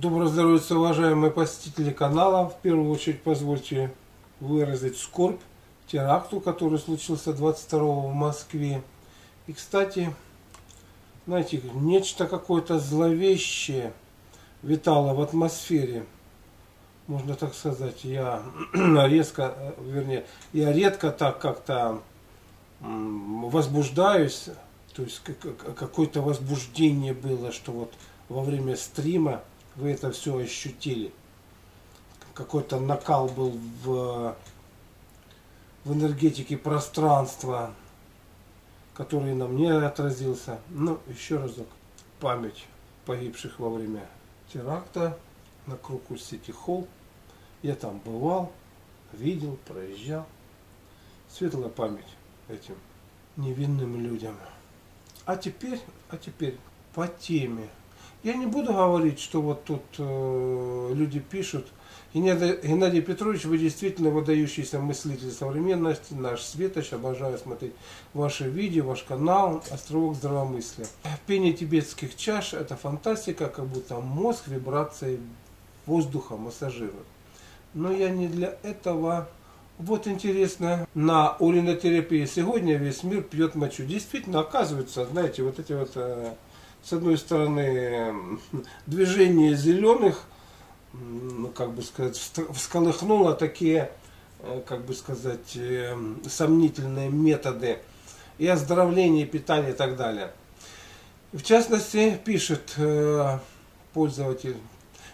Доброго здоровья, уважаемые посетители канала. В первую очередь позвольте выразить скорбь теракту, который случился 22 в Москве. И, кстати, знаете, нечто какое-то зловещее витало в атмосфере. Можно так сказать, я резко, вернее, я редко так как-то возбуждаюсь, то есть какое-то возбуждение было, что вот во время стрима вы это все ощутили. Какой-то накал был в, в энергетике пространства, который на мне отразился. Ну, еще разок. Память погибших во время теракта на кругу Сити Холл. Я там бывал, видел, проезжал. Светлая память этим невинным людям. А теперь, а теперь по теме я не буду говорить, что вот тут э, люди пишут. Геннадий, Петрович, вы действительно выдающийся мыслитель современности, наш светоч, обожаю смотреть ваши видео, ваш канал «Островок здравомыслия». Пение тибетских чаш – это фантастика, как будто мозг вибрацией воздуха массажирует. Но я не для этого. Вот интересно, на уринотерапии сегодня весь мир пьет мочу. Действительно, оказывается, знаете, вот эти вот э, с одной стороны, движение зеленых, ну, как бы сказать, всколыхнуло такие, э, как бы сказать, э, сомнительные методы и оздоровления, и питания и так далее. В частности, пишет э, пользователь,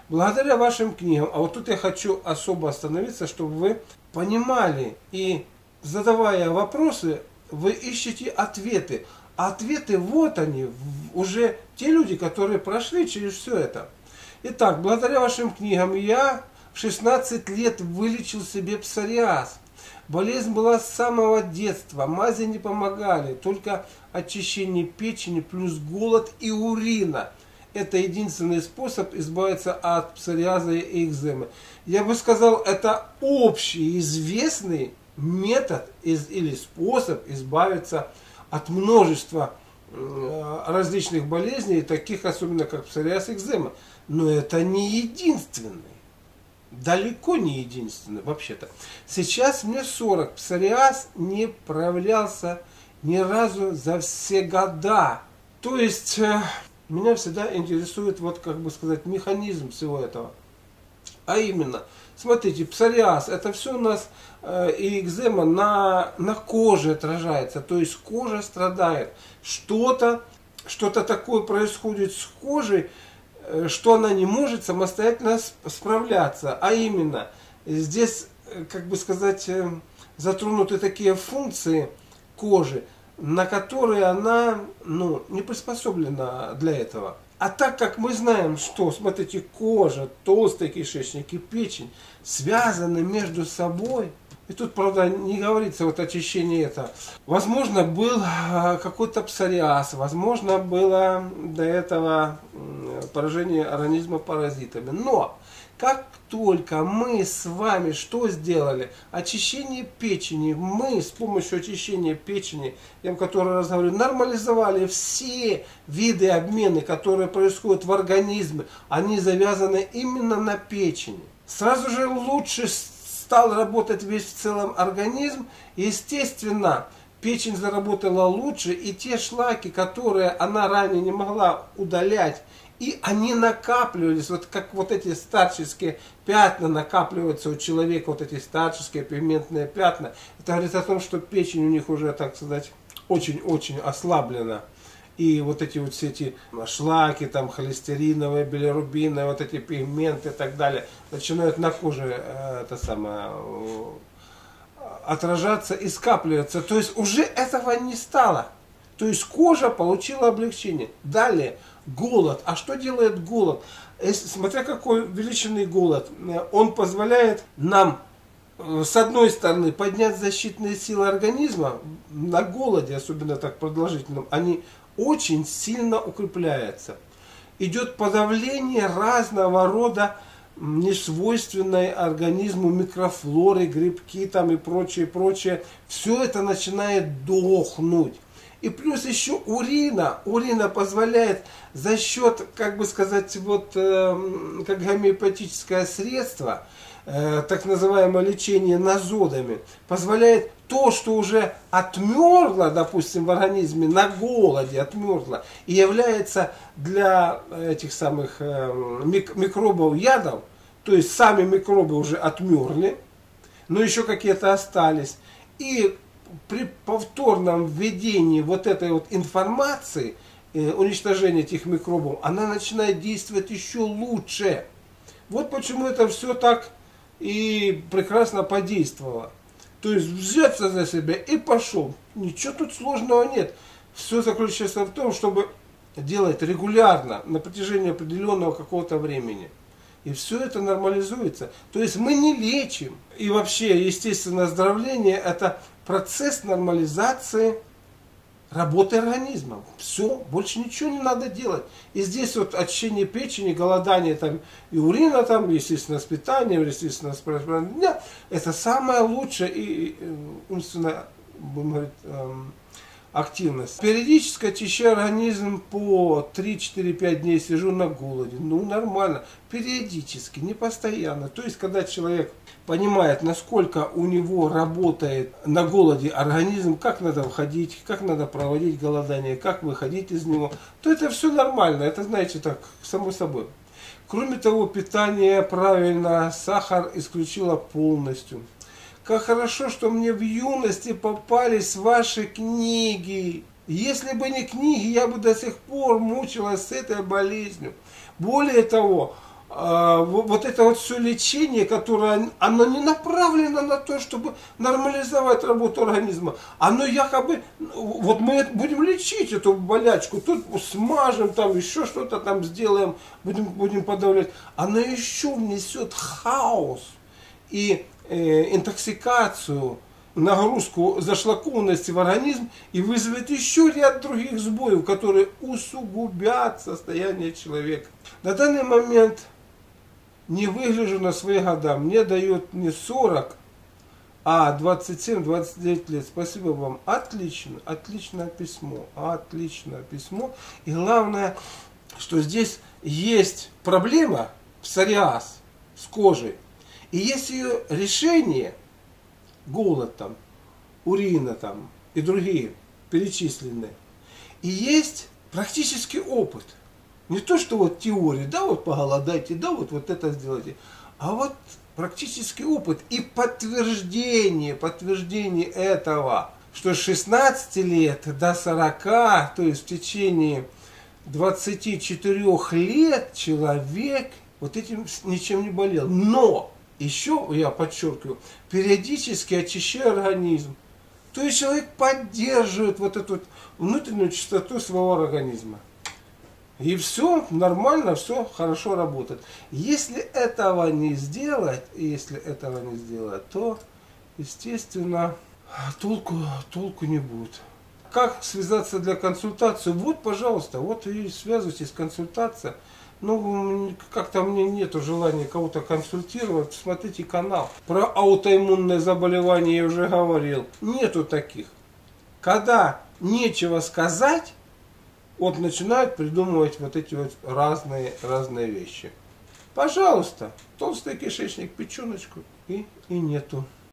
благодаря вашим книгам, а вот тут я хочу особо остановиться, чтобы вы понимали и задавая вопросы, вы ищете ответы. А ответы вот они, уже те люди, которые прошли через все это. Итак, благодаря вашим книгам я в 16 лет вылечил себе псориаз. Болезнь была с самого детства, мази не помогали, только очищение печени плюс голод и урина. Это единственный способ избавиться от псориаза и экземы. Я бы сказал, это общий известный метод или способ избавиться от множества э, различных болезней, таких особенно как псориаз и экзема. Но это не единственный. Далеко не единственный вообще-то. Сейчас мне 40. Псориаз не проявлялся ни разу за все года. То есть э, меня всегда интересует, вот как бы сказать, механизм всего этого. А именно, смотрите, псориаз, это все у нас э, и экзема на, на коже отражается. То есть кожа страдает. Что-то что-то такое происходит с кожей, э, что она не может самостоятельно справляться. А именно, здесь, э, как бы сказать, э, затронуты такие функции кожи, на которые она ну, не приспособлена для этого. А так как мы знаем, что, смотрите, кожа, толстый кишечник и печень связаны между собой, и тут, правда, не говорится вот очищение это. Возможно, был а, какой-то псориаз, возможно, было до этого поражение организма паразитами. Но как только мы с вами что сделали? Очищение печени. Мы с помощью очищения печени, я о котором разговариваю, нормализовали все виды обмена, которые происходят в организме. Они завязаны именно на печени. Сразу же лучше стал работать весь в целом организм. Естественно, печень заработала лучше, и те шлаки, которые она ранее не могла удалять, и они накапливались, вот как вот эти старческие пятна накапливаются у человека, вот эти старческие пигментные пятна. Это говорит о том, что печень у них уже, так сказать, очень-очень ослаблена. И вот эти вот все эти шлаки, там холестериновые, билирубиновые, вот эти пигменты и так далее, начинают на коже э, это самое, э, отражаться и скапливаться. То есть уже этого не стало. То есть кожа получила облегчение. Далее, голод. А что делает голод? Смотря какой величинный голод, он позволяет нам э, с одной стороны поднять защитные силы организма, на голоде, особенно так продолжительном, они очень сильно укрепляются. Идет подавление разного рода несвойственной организму микрофлоры, грибки там и прочее, прочее, все это начинает дохнуть. И плюс еще урина. Урина позволяет за счет, как бы сказать, вот э, как гомеопатическое средство, э, так называемое лечение назодами, позволяет то, что уже отмерло, допустим, в организме на голоде, отмерло, и является для этих самых э, мик микробов ядов, то есть сами микробы уже отмерли, но еще какие-то остались. И при повторном введении вот этой вот информации, э, уничтожения этих микробов, она начинает действовать еще лучше. Вот почему это все так и прекрасно подействовало. То есть взяться за себя и пошел. Ничего тут сложного нет. Все заключается в том, чтобы делать регулярно, на протяжении определенного какого-то времени. И все это нормализуется. То есть мы не лечим. И вообще, естественное оздоровление – это процесс нормализации работы организма. Все, больше ничего не надо делать. И здесь вот очищение печени, голодание там, и урина, там, естественно, с питанием, естественно, с дня, это самое лучшее и умственно, будем говорить, эм, активность. Периодически очищаю организм по 3-4-5 дней, сижу на голоде. Ну, нормально. Периодически, не постоянно. То есть, когда человек понимает, насколько у него работает на голоде организм, как надо входить, как надо проводить голодание, как выходить из него, то это все нормально. Это, знаете, так, само собой. Кроме того, питание правильно, сахар исключила полностью. Как хорошо, что мне в юности попались ваши книги. Если бы не книги, я бы до сих пор мучилась с этой болезнью. Более того, а, вот это вот все лечение, которое, оно не направлено на то, чтобы нормализовать работу организма. Оно якобы, вот мы будем лечить эту болячку, тут смажем, там еще что-то там сделаем, будем, будем подавлять. Оно еще внесет хаос и э, интоксикацию, нагрузку зашлакованности в организм и вызовет еще ряд других сбоев, которые усугубят состояние человека. На данный момент не выгляжу на свои года. Мне дают не 40, а 27-29 лет. Спасибо вам. Отлично, отличное письмо. Отличное письмо. И главное, что здесь есть проблема псориаз с кожей. И есть ее решение, голод там, урина там и другие перечисленные. И есть практический опыт. Не то, что вот теория, да, вот поголодайте, да, вот, вот это сделайте. А вот практический опыт и подтверждение, подтверждение этого, что с 16 лет до 40, то есть в течение 24 лет человек вот этим ничем не болел. Но еще, я подчеркиваю, периодически очищаю организм. То есть человек поддерживает вот эту внутреннюю чистоту своего организма. И все нормально, все хорошо работает. Если этого не сделать, если этого не сделать, то, естественно, толку, толку не будет. Как связаться для консультации? Вот, пожалуйста, вот и связывайтесь, консультация. Ну, как-то мне нету желания кого-то консультировать. Смотрите канал. Про аутоиммунное заболевание я уже говорил. Нету таких. Когда нечего сказать, вот начинают придумывать вот эти вот разные, разные вещи. Пожалуйста, толстый кишечник, печеночку и, и нету.